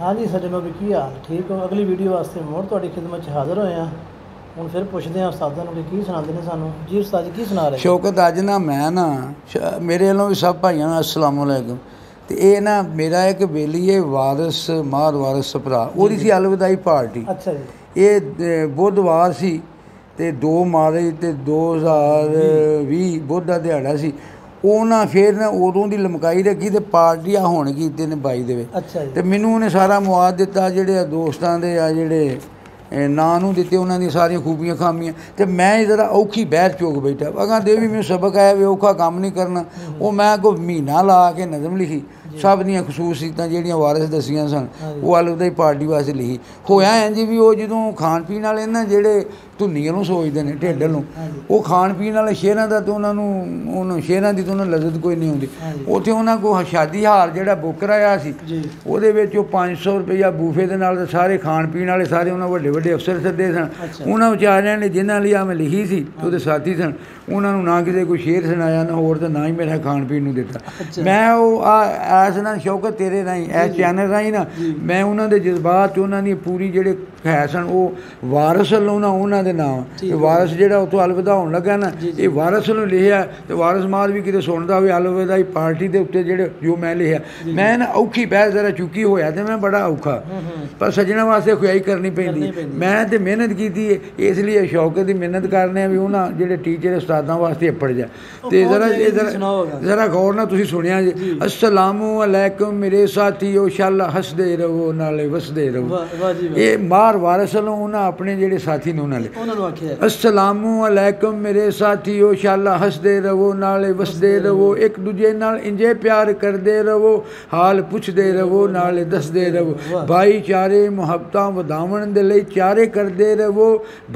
ਹਾਂਜੀ ਸੱਜਣੋ ਵੀ ਕੀ ਹਾਲ? ਠੀਕ ਹੋ? ਅਗਲੀ ਵੀਡੀਓ ਵਾਸਤੇ ਮੁੜ ਤੁਹਾਡੀ ਖਿਦਮਤ 'ਚ ਹਾਜ਼ਰ ਹੋਏ ਹਾਂ। ਹੁਣ ਫਿਰ ਪੁੱਛਦੇ ਹਾਂ ਉਸਤਾਦਾਂ ਨੂੰ ਕਿ ਕੀ ਸੁਣਾਉਂਦੇ ਨੇ ਸਾਨੂੰ। ਜੀ ਉਸਤਾਦ ਕੀ ਸੁਣਾ ਰਹੇ? ਸ਼ੌਕਤ ਅੱਜ ਨਾ ਮੈਂ ਨਾ ਮੇਰੇ ਵੱਲੋਂ ਵੀ ਸਭ ਭਾਈਆਂ ਨੂੰ ਅਸਲਾਮ ਅਲੈਕੁਮ। ਤੇ ਇਹ ਨਾ ਮੇਰਾ ਇੱਕ ਬੇਲੀਏ ਵਾਰਿਸ ਮਾਰ ਵਾਰਿਸ ਭਰਾ ਉਹਦੀ ਸੀ ਅਲਵਿਦਾਈ ਪਾਰਟੀ। ਅੱਛਾ ਜੀ। ਇਹ ਬੁੱਧਵਾਰ ਸੀ ਤੇ 2 ਮਾਰਚ ਤੇ 2020 ਬੁੱਧ ਦਾ ਦਿਹਾੜਾ ਸੀ। ਉਹਨਾਂ ਫੇਰ ਨਾ ਉਦੋਂ ਦੀ ਲਮਕਾਈ ਰੱਖੀ ਤੇ ਪਾਰਟੀਆਂ ਹੁਣ ਕੀਤੇ ਨੇ 22 ਦੇ ਵਿੱਚ। ਜੀ। ਤੇ ਮੈਨੂੰ ਉਹਨੇ ਸਾਰਾ ਮੁਆਦ ਦਿੱਤਾ ਜਿਹੜੇ ਆ ਦੋਸਤਾਂ ਦੇ ਆ ਜਿਹੜੇ ਨਾਂ ਨੂੰ ਦਿੱਤੇ ਉਹਨਾਂ ਦੀ ਸਾਰੀਆਂ ਖੂਬੀਆਂ ਖਾਮੀਆਂ। ਤੇ ਮੈਂ ਜ਼ਰਾ ਔਖੀ ਬਹਿਰ ਚੋਕ ਬੈਠਾ। ਅਗਾਂ ਦੇ ਵੀ ਮੈਨੂੰ ਸਬਕ ਆਇਆ ਵੀ ਔਖਾ ਕੰਮ ਨਹੀਂ ਕਰਨਾ। ਉਹ ਮੈਂ ਕੋ ਮਹੀਨਾ ਲਾ ਕੇ ਨਜ਼ਮ ਲਿਖੀ। ਸਭ ਦੀਆਂ ਖਸੂਸੀਅਤਾਂ ਜਿਹੜੀਆਂ ਵਾਰਿਸ ਦਸੀਆਂ ਸਨ। ਉਹ ਅਲਵਦਾ ਹੀ ਪਾਰਟੀ ਵਾਸਤੇ ਲਿਖੀ। ਹੋਇਆ ਇੰਜ ਵੀ ਉਹ ਜਦੋਂ ਖਾਣ ਪੀਣ ਵਾਲੇ ਨਾ ਜਿਹੜੇ ਧੁੰਨੀਆਂ ਨੂੰ ਸੋਚਦੇ ਨੇ ਢਿੱਡ ਨੂੰ। ਉਹ ਖਾਣ ਪੀਣ ਵਾਲੇ ਸ਼ੇਰਾਂ ਦਾ ਤੇ ਉਹਨਾਂ ਨੂੰ ਉਹਨੂੰ ਸ਼ੇਰਾਂ ਦੀ ਤਾਂ ਉਹਨਾਂ ਲਜ਼ਤ ਕੋਈ ਨਹੀਂ ਹੁੰਦੀ। ਉੱਥੇ ਉਹਨਾਂ ਕੋ ਸ਼ਾਦੀ ਹਾਰ ਜਿਹੜਾ ਬੁੱਕ ਕਰਾਇਆ ਸੀ ਉਹਦੇ ਵਿੱਚ ਉਹ 500 ਰੁਪਇਆ ਬੂਫੇ ਦੇ ਨਾਲ ਸਾਰੇ ਖਾਣ ਪੀਣ ਵਾਲੇ ਸਾਰੇ ਉਹਨਾਂ ਵੱਡੇ ਵੱਡੇ ਅਫਸਰ ਸੱਦੇ ਸਨ। ਉਹਨਾਂ ਵਿਚਾਰਿਆਂ ਨੇ ਜਿਨ੍ਹਾਂ ਲਈ ਆ ਮੈਂ ਲਿਖੀ ਸੀ ਉਹਦੇ ਸਾਥੀ ਸਨ ਉਹਨਾਂ ਨੂੰ ਨਾ ਕਿਸੇ ਕੋਈ ਸ਼ੇਰ ਸੁਣਾਇਆ ਨਾ ਹੋਰ ਤੇ ਨਾ ਹੀ ਮੇਰਾ ਖਾਣ ਪੀਣ ਨੂੰ ਦਿੱਤਾ। ਮੈਂ ਉਹ ਆ ਐਸ ਨਾਲ ਸ਼ੌਕਤ ਤੇਰੇ ਰਾਹੀਂ ਐਸ ਚੈਨਲ ਰਾਹੀਂ ਨਾ ਮੈਂ ਉਹਨਾਂ ਦੇ ਜਜ਼ਬਾਤ ਉਹਨਾਂ ਦੀ ਪੂਰੀ ਜਿਹੜੇ ਹੈ ਸਨ ਉਹ ਵਾਰਸ ਵੱਲੋਂ ਨਾ ਉਹਨਾਂ ਦੇ ਨਾਮ ਤੇ। ਵਾਰਸ ਜਿਹੜਾ ਉਤੋਂ ਅਲਵਿਦਾ ਹੋਣ ਲੱਗਾ ਨਾ। ਇਹ ਵਾਰਸ ਨੂੰ ਲਿਖਿਆ ਤੇ ਵਾਰਸ ਮਾਲ ਵੀ ਕਿਤੇ ਸੁਣਦਾ ਹੋਵੇ ਅਲਵਿਦਾ ਹੀ ਪਾਰਟੀ ਦੇ ਉੱਤੇ ਜਿਹੜੇ ਜੋ ਮੈਂ ਲਿਖਿਆ ਮੈਂ ਨਾ ਔਖੀ ਬਹਿ ਜ਼ਰਾ ਚੁੱਕੀ ਹੋਇਆ ਤੇ ਮੈਂ ਬੜਾ ਔਖਾ ਪਰ ਸੱਜਣਾ ਵਾਸਤੇ ਖੁਆਈ ਕਰਨੀ ਪੈਂਦੀ। ਮੈਂ ਤੇ ਮਿਹਨਤ ਕੀਤੀ ਹੈ ਇਸ ਲਈ ਸ਼ੌਕਤ ਦੀ ਮਿਹਨਤ ਕਰਨੇ ਆ ਵੀ ਉਹਨਾਂ ਜਿਹੜੇ ਟੀਚਰ ਉਸਤਾਦਾਂ ਵਾਸਤੇ ਅੱਪੜ ਜਾ ਤੇ ਜ਼ਰਾ? ਇਹ ਜ਼ਰਾ ਗੌਰ ਨਾਲ ਤੁਸੀਂ ਸੁਣਿਆ ਜੀ। ਅਸਲਾਮੁ ਅਲੈਕੁਮ ਮੇਰੇ ਸਾਥੀਓ ਸ਼ਾਲਾ ਹੱਸਦੇ ਰਹੋ ਨਾਲੇ ਵਸਦੇ ਰਹੋ ਇਹ ਮਾਰ ਵਾਰਸ ਨੂੰ ਉਹਨਾਂ ਆਪਣੇ ਜਿਹੜੇ ਸਾਥੀ ਨੇ ਉਹਨਾਂ ਲਈ ਉਹਨਾਂ ਨੂੰ ਆਖਿਆ ਅਸਲਾਮੁ ਅਲੈਕੁਮ ਮੇਰੇ ਸਾਥੀਓ ਸ਼ਾਲਾ ਹੱਸਦੇ ਰਹੋ ਨਾਲੇ ਵਸਦੇ ਰਹੋ ਇੱਕ ਦੂਜੇ ਨਾਲ ਇੰਜੇ ਪਿਆਰ ਕਰਦੇ ਰਹੋ ਹਾਲ ਪੁੱਛਦੇ ਰਹੋ ਨਾਲੇ ਦੱਸਦੇ ਰਹੋ ਵਾਹ। ਭਾਈਚਾਰੇ ਮੁਹੱਬਤਾਂ ਵਧਾਉਣ ਦੇ ਲਈ ਚਾਰੇ ਕਰਦੇ ਰਹੋ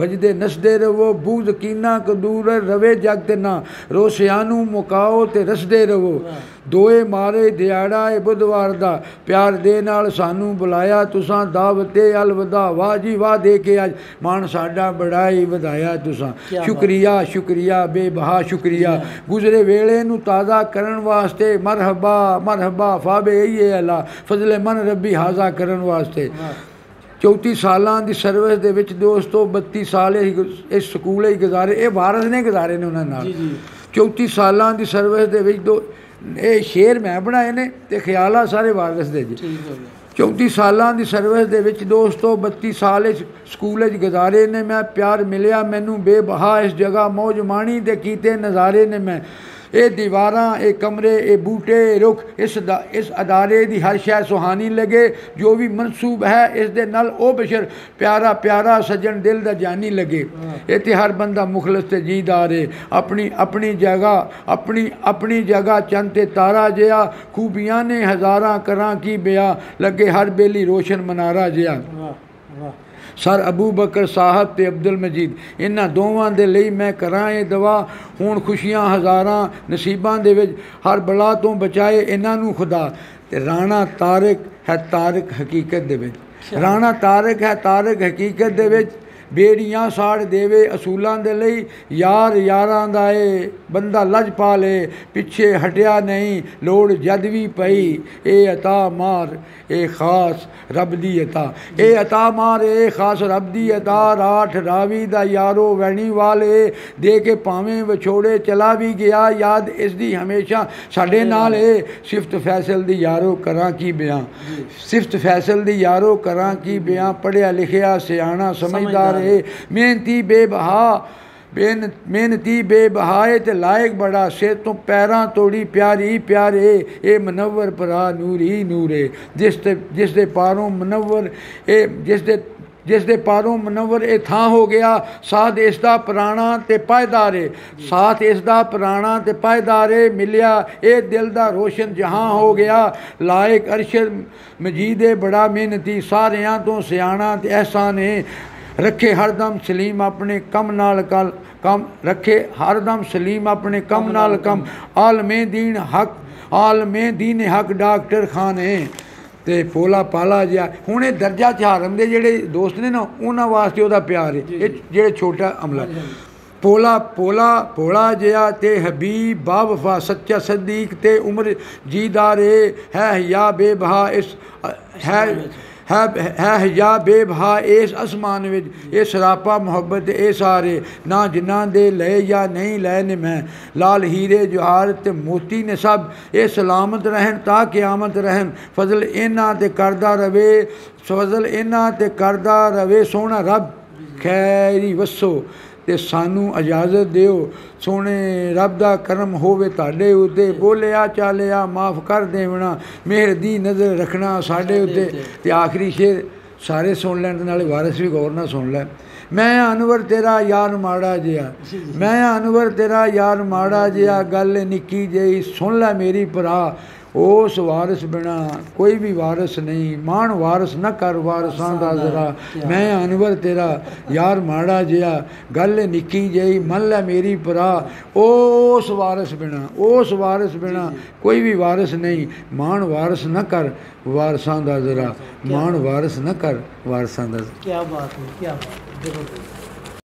ਭਜਦੇ ਨਸਦੇ ਰਹੋ ਬੂਝ ਕੀਨਾ ਕਦੂਰ ਰਵੇ ਜਗ ਤੇ ਨਾ ਰੋਸਿਆਂ ਨੂੰ ਮੁਕਾਓ ਤੇ ਰਸਦੇ ਰਹੋ ਦੋਏ ਮਾਰੇ ਦਿਹਾੜਾ ਏ ਬੁੱਧਵਾਰ ਦਾ। ਪਿਆਰ ਦੇ ਨਾਲ ਸਾਨੂੰ ਬੁਲਾਇਆ ਤੁਸਾਂ ਦਾਵਤੇ ਅਲਵਦਾ ਵਾਹ ਜੀ ਵਾਹ ਦੇ ਕੇ ਅੱਜ ਮਾਨ ਸਾਡਾ ਬੜਾਈ ਵਧਾਇਆ ਤੁਸਾਂ। ਸ਼ੁਕਰੀਆ ਸ਼ੁਕਰੀਆ ਬੇਬਹਾ ਸ਼ੁਕਰੀਆ। ਗੁਜ਼ਰੇ ਵੇਲੇ ਨੂੰ ਤਾਜ਼ਾ ਕਰਨ ਵਾਸਤੇ ਮਰਹਬਾ ਮਰਹਬਾ ਫਾਬੇ ਏ ਅੱਲਾ। ਫਜ਼ਲੇ ਮਨ ਰੱਬੀ ਹਾਜ਼ਾ ਕਰਨ ਵਾਸਤੇ। ਵਾਹ 34 ਸਾਲਾਂ ਦੀ ਸਰਵਿਸ ਦੇ ਵਿੱਚ ਦੋਸਤੋ 32 ਸਾਲ ਇਹ ਇਸ ਸਕੂਲ ਹੀ ਗੁਜ਼ਾਰੇ ਇਹ ਵਾਰਸ ਨੇ ਗੁਜ਼ਾਰੇ ਨੇ ਉਹਨਾਂ ਨਾਲ। ਜੀ ਜੀ। 34 ਸਾਲਾਂ ਦੀ ਸਰਵਿਸ ਦੇ ਵਿੱਚ ਦੋ ਇਹ ਸ਼ੇਰ ਮੈਂ ਬਣਾਏ ਨੇ ਤੇ ਖਿਆਲਾ ਸਾਰੇ ਵਾਰਸ ਦੇ ਜੀ। ਠੀਕ ਹੋ ਗਿਆ 34 ਸਾਲਾਂ ਦੀ ਸਰਵਿਸ ਦੇ ਵਿੱਚ ਦੋਸਤੋ 32 ਸਾਲ ਇਸ ਸਕੂਲ ਵਿੱਚ ਗੁਜ਼ਾਰੇ ਨੇ। ਮੈਂ ਪਿਆਰ ਮਿਲਿਆ ਮੈਨੂੰ ਬੇਬਹਾ ਇਸ ਜਗ੍ਹਾ ਮੌਜ ਮਾਣੀ ਤੇ ਕੀਤੇ ਨਜ਼ਾਰੇ ਨੇ ਮੈਂ। ਇਹ ਦੀਵਾਰਾਂ ਇਹ ਕਮਰੇ ਇਹ ਬੂਟੇ ਰੁੱਖ ਇਸ ਦਾ ਇਸ ਅਦਾਰੇ ਦੀ ਹਰ ਸ਼ੈ ਸੁਹਾਣੀ ਲੱਗੇ ਜੋ ਵੀ ਮਨਸੂਬ ਹੈ ਇਸ ਦੇ ਨਾਲ ਉਹ ਬਸ਼ਰ ਪਿਆਰਾ ਪਿਆਰਾ ਸੱਜਣ ਦਿਲ ਦਾ ਜਾਨੀ ਲੱਗੇ। ਇੱਥੇ ਹਰ ਬੰਦਾ ਮੁਖਲਸ ਤੇ ਜੀਦਾਰ ਹੈ ਆਪਣੀ ਆਪਣੀ ਜਗ੍ਹਾ ਆਪਣੀ ਆਪਣੀ ਜਗ੍ਹਾ ਚੰਦ ਤੇ ਤਾਰਾ ਜਿਆ ਖੂਬੀਆਂ ਨੇ ਹਜ਼ਾਰਾਂ ਕਰਾਂ ਕੀ ਬਿਆ ਲੱਗੇ ਹਰ ਬੇਲੀ ਰੋਸ਼ਨ ਮਨਾਰਾ ਜਿਆ ਵਾਹ ਵਾਹ। ਸਰ ਅਬੂ ਬਕਰ ਸਾਹਿਬ ਤੇ ਅਬਦੁਲ ਮਜੀਦ। ਇਹਨਾਂ ਦੋਵਾਂ ਦੇ ਲਈ ਮੈਂ ਕਰਾਂ ਇਹ ਦਵਾ। ਹੁਣ ਖੁਸ਼ੀਆਂ ਹਜ਼ਾਰਾਂ ਨਸੀਬਾਂ ਦੇ ਵਿੱਚ ਹਰ ਬਲਾ ਤੋਂ ਬਚਾਏ ਇਹਨਾਂ ਨੂੰ ਖੁਦਾ। ਤੇ ਰਾਣਾ ਤਾਰਿਕ ਹੈ ਤਾਰਿਕ ਹਕੀਕਤ ਦੇ ਵਿੱਚ। ਰਾਣਾ ਤਾਰਿਕ ਹੈ ਤਾਰਿਕ ਹਕੀਕਤ ਦੇ ਵਿੱਚ। ਬੇੜੀਆਂ ਸਾੜ ਦੇਵੇ ਅਸੂਲਾਂ ਦੇ ਲਈ ਯਾਰ ਯਾਰਾਂ ਦਾ ਏ ਬੰਦਾ ਲਜ ਪਾ ਲੇ ਪਿੱਛੇ ਹਟਿਆ ਨਹੀਂ ਲੋੜ ਜਦ ਵੀ ਪਈ ਇਹ ਅਤਾ ਮਾਰ ਇਹ ਖਾਸ ਰੱਬ ਦੀ ਅਤਾ। ਇਹ ਅਤਾ ਮਾਰ ਇਹ ਖਾਸ ਰੱਬ ਦੀ ਅਤਾ ਰਾਠ ਰਾਵੀ ਦਾ ਯਾਰੋ ਵੈਣੀ ਵਾਲੇ ਦੇ ਕੇ ਭਾਵੇਂ ਵਿਛੋੜੇ ਚਲਾ ਵੀ ਗਿਆ ਯਾਦ ਇਸ ਦੀ ਹਮੇਸ਼ਾ ਸਾਡੇ ਨਾਲ ਏ। ਸਿਫਤ ਫੈਸਲ ਦੀ ਯਾਰੋ ਕਰਾਂ ਕੀ ਬਿਆਨ? ਸਿਫਤ ਫੈਸਲ ਦੀ ਯਾਰੋ ਕਰਾਂ ਕੀ ਬਿਆਨ? ਪੜਿਆ ਲਿਖਿਆ ਸਿਆਣਾ ਸਮਝਦਾਰ ਏ ਮਿਹਨਤੀ ਬੇਬਹਾ ਬੇਨ ਮਿਹਨਤੀ ਬੇਬਹਾਏ ਤੇ ਲਾਇਕ ਬੜਾ ਸੇ ਤੋਂ ਪੈਰਾਂ ਤੋੜੀ ਪਿਆਰੀ ਪਿਆਰੇ ਇਹ ਮਨਵਰ ਭਰਾ ਨੂਰੀ ਨੂਰੇ ਜਿਸ ਤੇ ਜਿਸ ਦੇ ਪਾਰੋਂ ਮਨਵਰ ਇਹ ਜਿਸ ਦੇ ਜਿਸ ਦੇ ਪਾਰੋਂ ਮਨਵਰ ਇਹ ਥਾਂ ਹੋ ਗਿਆ ਸਾਥ ਇਸ ਦਾ ਪੁਰਾਣਾ ਤੇ ਪਾਇਦਾਰ ਏ ਸਾਥ ਇਸ ਦਾ ਪੁਰਾਣਾ ਤੇ ਪਾਇਦਾਰ ਮਿਲਿਆ ਇਹ ਦਿਲ ਦਾ ਰੋਸ਼ਨ ਜਹਾਂ ਹੋ ਗਿਆ ਲਾਇਕ ਅਰਸ਼ਦ ਮਜੀਦ ਏ ਬੜਾ ਮਿਹਨਤੀ ਸਾਰਿਆਂ ਤੋਂ ਸਿਆਣਾ ਤੇ ਐਸਾ ਨੇ ਰੱਖੇ ਹਰਦਮ ਸਲੀਮ ਆਪਣੇ ਕੰਮ ਨਾਲ ਕਲ ਕੰਮ ਰੱਖੇ ਹਰਦਮ ਸਲੀਮ ਆਪਣੇ ਕੰਮ ਨਾਲ ਕੰਮ। ਆਲਮੇ ਦੀਨ ਹਕ ਆਲਮੇ ਦੀਨ ਹਕ ਡਾਕਟਰ ਖਾਨੇ। ਤੇ ਪੋਲਾ ਪਾਲਾ ਜਿਹਾ। ਹੁਣ ਇਹ ਦਰਜਾ ਚਾਰਮ ਦੇ ਜਿਹੜੇ ਦੋਸਤ ਨੇ ਨਾ ਉਹਨਾਂ ਵਾਸਤੇ ਉਹਦਾ ਪਿਆਰ ਹੈ ਇਹ ਜਿਹੜੇ ਛੋਟਾ ਅਮਲਾ। ਪੋਲਾ ਪੋਲਾ ਪੋਲਾ ਜਿਹਾ ਤੇ ਹਬੀਬ ਬਾ ਵਫਾ ਸੱਚਾ ਸਦੀਕ ਤੇ ਉਮਰ ਜੀਦਾਰੇ ਹੈ ਯਾ ਬੇਬਹਾ ਇਸ ਹੈ ਹੈ ਹੈ ਹਿਜਾ ਬੇਭਾ ਇਸ ਅਸਮਾਨ ਵਿੱਚ, ਇਹ ਸਰਾਪਾ, ਮੁਹੱਬਤ, ਇਹ ਸਾਰੇ, ਨਾ ਜਿਨ੍ਹਾਂ ਦੇ ਲਏ ਜਾਂ ਨਹੀਂ ਲਏ ਨੇ ਮੈਂ, ਲਾਲ ਹੀਰੇ ਜਵਾਹਰ ਤੇ ਮੋਤੀ ਨੇ ਸਭ, ਇਹ ਸਲਾਮਤ ਰਹਿਣ ਤਾਂ ਕਿਆਮਤ ਰਹਿਣ, ਫਜ਼ਲ ਇਹਨਾਂ ਤੇ ਕਰਦਾ ਰਵੇ, ਫਜ਼ਲ ਇਹਨਾਂ ਤੇ ਕਰਦਾ ਰਵੇ ਸੋਹਣਾ ਰੱਬ ਖੈਰੀ ਵਸੋ ਤੇ ਸਾਨੂੰ ਇਜਾਜ਼ਤ ਦਿਓ। ਸੋਹਣੇ ਰੱਬ ਦਾ ਕਰਮ ਹੋਵੇ ਤੁਹਾਡੇ ਉੱਤੇ। ਬੋਲਿਆ ਚਾਲਿਆ ਮਾਫ ਕਰ ਦੇਵਣਾ। ਮਿਹਰ ਦੀ ਨਜ਼ਰ ਰੱਖਣਾ ਸਾਡੇ ਉੱਤੇ। ਤੇ ਆਖਰੀ ਸ਼ੇਰ ਸਾਰੇ ਸੁਣ ਲੈਣ ਦੇ ਨਾਲੇ ਵਾਰਿਸ ਵੀ ਗੌਰ ਨਾਲ ਸੁਣ ਲੈ। ਮੈਂ ਅਨਵਰ ਤੇਰਾ ਯਾਰ ਮਾੜਾ ਜਿਹਾ। ਮੈਂ ਅਨਵਰ ਤੇਰਾ ਯਾਰ ਮਾੜਾ ਜਿਹਾ। ਗੱਲ ਨਿੱਕੀ ਜਿਹੀ ਸੁਣ ਲੈ ਮੇਰੀ ਭਰਾ। ਉਸ ਵਾਰਿਸ ਬਿਨਾ ਕੋਈ ਵੀ ਵਾਰਿਸ ਨਹੀਂ ਮਾਣ ਵਾਰਿਸ ਨਾ ਕਰ ਵਾਰਿਸਾਂ ਦਾ ਜ਼ਰਾ ਮੈਂ ਅਨਵਰ ਤੇਰਾ ਯਾਰ ਮਾੜਾ ਜਿਹਾ ਗੱਲ ਨਿੱਕੀ ਜਿਹੀ ਮੰਨ ਲੈ ਮੇਰੀ ਭਰਾ ਉਸ ਵਾਰਿਸ ਬਿਨਾ ਉਸ ਵਾਰਿਸ ਬਿਨਾ ਕੋਈ ਵੀ ਵਾਰਿਸ ਨਹੀਂ ਮਾਣ ਵਾਰਿਸ ਨਾ ਕਰ ਵਾਰਿਸਾਂ ਦਾ ਜ਼ਰਾ ਮਾਣ ਵਾਰਿਸ ਨਾ ਕਰ ਵਾਰਿਸਾਂ ਦਾ ਕੀ ਬਾਤ ਹੈ ਕੀ ਬਾਤ ਹੈ ਦੇਖੋ